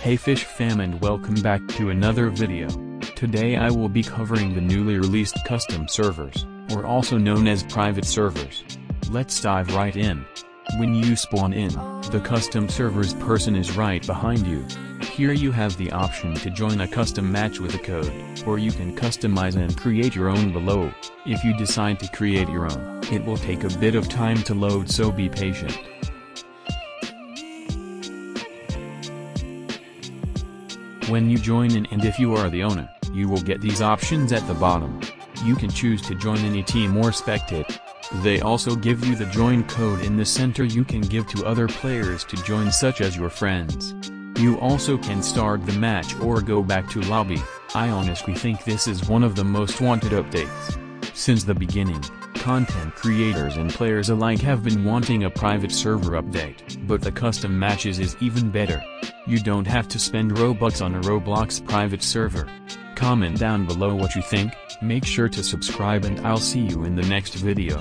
Hey Fish fam and welcome back to another video. Today I will be covering the newly released custom servers, or also known as private servers. Let's dive right in. When you spawn in, the custom servers person is right behind you. Here you have the option to join a custom match with a code, or you can customize and create your own below. If you decide to create your own, it will take a bit of time to load so be patient. When you join in and if you are the owner, you will get these options at the bottom. You can choose to join any team or spectate. They also give you the join code in the center you can give to other players to join such as your friends. You also can start the match or go back to lobby. I honestly think this is one of the most wanted updates. Since the beginning, content creators and players alike have been wanting a private server update, but the custom matches is even better. You don't have to spend Robux on a Roblox private server. Comment down below what you think, make sure to subscribe and I'll see you in the next video.